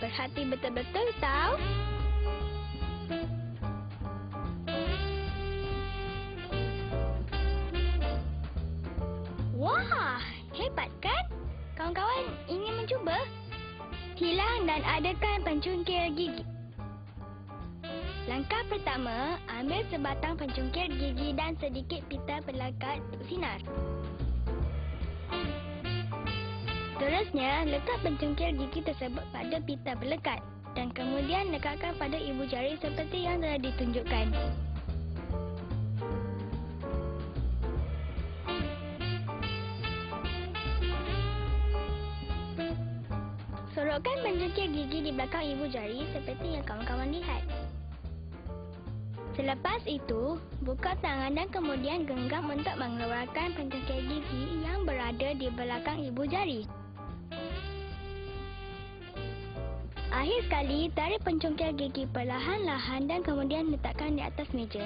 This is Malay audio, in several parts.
berhati betul-betul tahu. Wah, hebat kan? Kawan-kawan ingin mencuba? Hilang dan adakan pencungkil gigi. Langkah pertama, ambil sebatang pencungkil gigi dan sedikit pita pelekat untuk sinar. Seterusnya, letak pencungkil gigi tersebut pada pita pelekat dan kemudian lekatkan pada ibu jari seperti yang telah ditunjukkan. Sorokkan pencungkil gigi di belakang ibu jari seperti yang kawan-kawan lihat. Selepas itu, buka tangan dan kemudian genggam untuk mengeluarkan pencungkil gigi yang berada di belakang ibu jari. Akhir sekali, tarik pencungkil gigi perlahan-lahan dan kemudian letakkan di atas meja.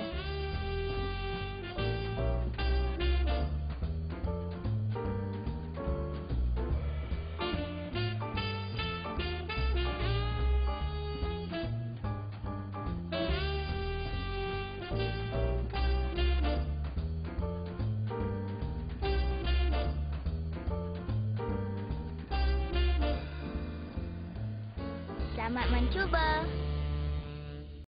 Selamat mencuba.